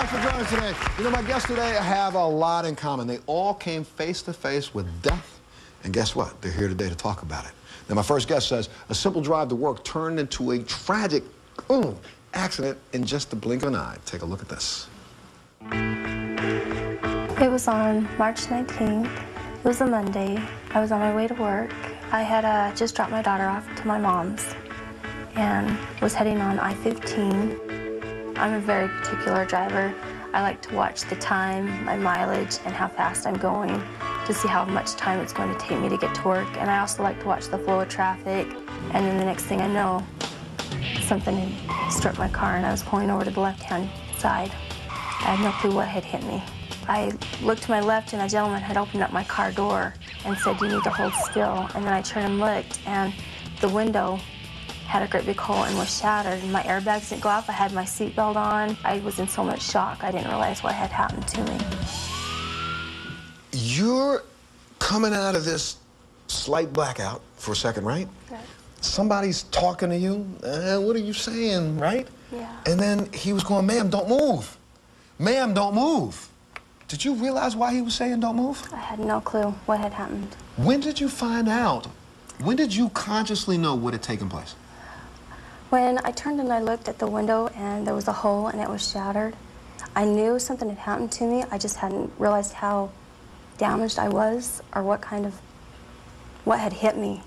much for joining us today. You know, my guests today have a lot in common. They all came face to face with death, and guess what? They're here today to talk about it. Now, my first guest says a simple drive to work turned into a tragic ooh, accident in just the blink of an eye. Take a look at this. It was on March 19th. It was a Monday. I was on my way to work. I had uh, just dropped my daughter off to my mom's and was heading on I-15. I'm a very particular driver. I like to watch the time, my mileage, and how fast I'm going to see how much time it's going to take me to get to work. And I also like to watch the flow of traffic. And then the next thing I know, something struck my car and I was pulling over to the left-hand side. I had no clue what had hit me. I looked to my left and a gentleman had opened up my car door and said, you need to hold still. And then I turned and looked and the window had a great big hole and was shattered. And my airbags didn't go off. I had my seatbelt on. I was in so much shock. I didn't realize what had happened to me. You're coming out of this slight blackout for a second, right? Right. Somebody's talking to you. Uh, what are you saying, right? Yeah. And then he was going, ma'am, don't move. Ma'am, don't move. Did you realize why he was saying don't move? I had no clue what had happened. When did you find out? When did you consciously know what had taken place? When I turned and I looked at the window and there was a hole and it was shattered, I knew something had happened to me. I just hadn't realized how damaged I was or what kind of, what had hit me.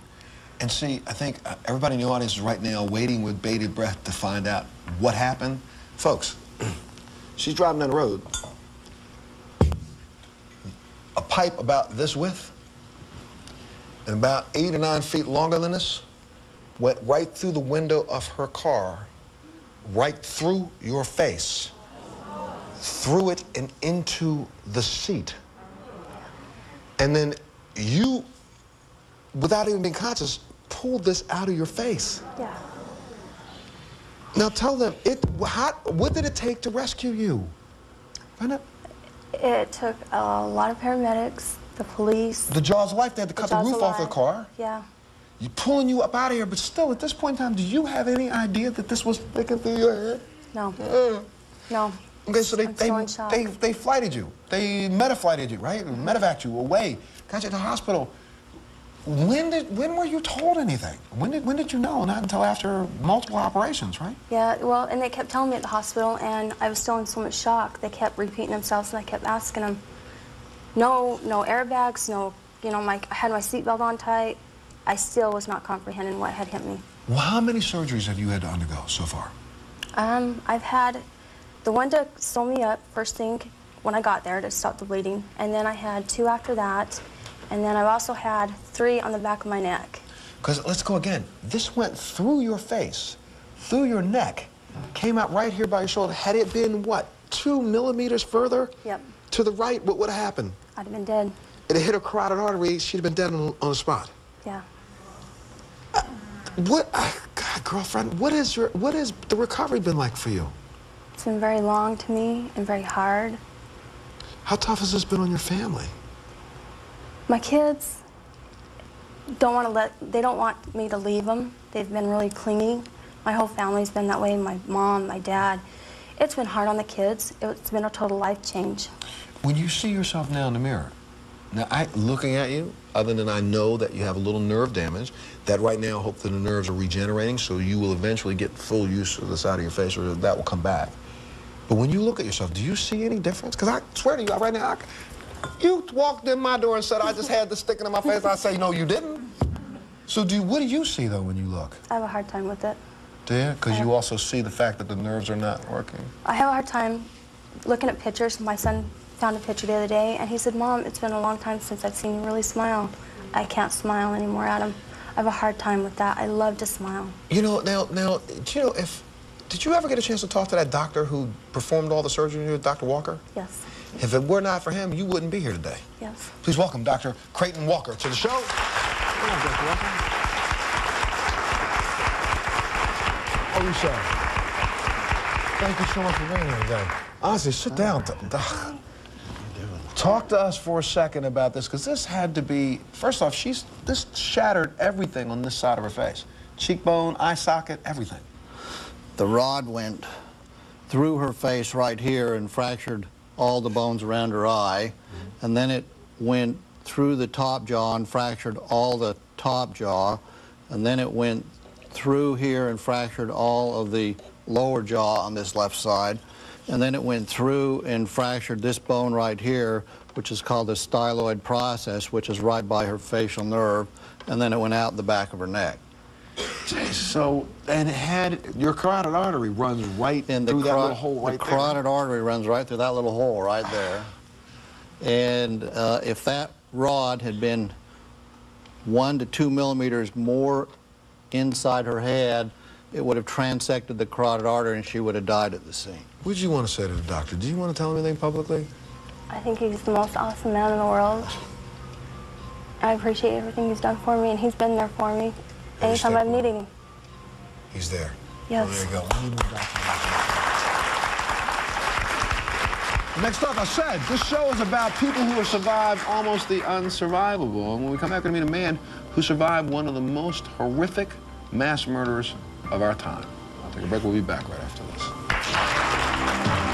And see, I think uh, everybody in the audience is right now waiting with bated breath to find out what happened. Folks, she's driving down the road. A pipe about this width and about eight or nine feet longer than this went right through the window of her car, right through your face, through it and into the seat. And then you, without even being conscious, pulled this out of your face. Yeah. Now tell them, it, how, what did it take to rescue you? Find out. It took a lot of paramedics, the police. The jaws of life, they had to cut the, jaws roof of off the car. Yeah. You pulling you up out of here, but still, at this point in time, do you have any idea that this was thinking through your head? No. Uh, No. okay, so they they, still in shock. they they flighted you. They metaflighted you, right? Medevaced you away. Got you to the hospital. When did when were you told anything? When did when did you know? Not until after multiple operations, right? Yeah, well, and they kept telling me at the hospital, and I was still in so much shock. They kept repeating themselves, and I kept asking them, no, no airbags, no, you know, my, I had my seatbelt on tight. I still was not comprehending what had hit me. Well, how many surgeries have you had to undergo so far? Um, I've had the one to sew me up first thing when I got there to stop the bleeding, and then I had two after that, and then I've also had three on the back of my neck. Because let's go again. This went through your face, through your neck, came out right here by your shoulder. Had it been what, two millimeters further? Yep. To the right, what would have happened? I'd have been dead. It hit a carotid artery. She'd have been dead on, on the spot. Yeah. What, ah, God, girlfriend? What is your, what has the recovery been like for you? It's been very long to me and very hard. How tough has this been on your family? My kids don't want to let, they don't want me to leave them. They've been really clingy. My whole family's been that way, my mom, my dad. It's been hard on the kids. It's been a total life change. When you see yourself now in the mirror, now I looking at you, other than I know that you have a little nerve damage, that right now I hope that the nerves are regenerating so you will eventually get full use of the side of your face or that will come back. But when you look at yourself, do you see any difference? Because I swear to you, right now, I, you walked in my door and said, I just had this sticking in my face. I say, no, you didn't. So do you, what do you see, though, when you look? I have a hard time with it. Do you? Because you also see the fact that the nerves are not working. I have a hard time looking at pictures. My son found a picture the other day, and he said, Mom, it's been a long time since I've seen you really smile. I can't smile anymore, Adam. I have a hard time with that. I love to smile. You know, now, now, do you know if, did you ever get a chance to talk to that doctor who performed all the surgery on you, Dr. Walker? Yes. If it were not for him, you wouldn't be here today. Yes. Please welcome Dr. Creighton Walker to the show. Come on, Dr. Walker. Oh, you sir. Thank you so much for being here today. Honestly, sit down. Talk to us for a second about this, because this had to be, first off, she's, this shattered everything on this side of her face. Cheekbone, eye socket, everything. The rod went through her face right here and fractured all the bones around her eye. Mm-hmm. And then it went through the top jaw and fractured all the top jaw. And then it went through here and fractured all of the lower jaw on this left side. And then it went through and fractured this bone right here, which is called the styloid process, which is right by her facial nerve. And then it went out the back of her neck. So, and it had your carotid artery runs right And the, through that little hole right the there. carotid artery runs right through that little hole right there. And uh, if that rod had been one to two millimeters more inside her head, it would have transected the carotid artery and she would have died at the scene. What did you want to say to the doctor? Do you want to tell him anything publicly? I think he's the most awesome man in the world. I appreciate everything he's done for me, and he's been there for me anytime I've needed him. He's there. Yes. Well, there you go. We need more doctors. Next up, I said, this show is about people who have survived almost the unsurvivable. And when we come back, we're going to meet a man who survived one of the most horrific mass murders of our time. I'll take a break. We'll be back right after this.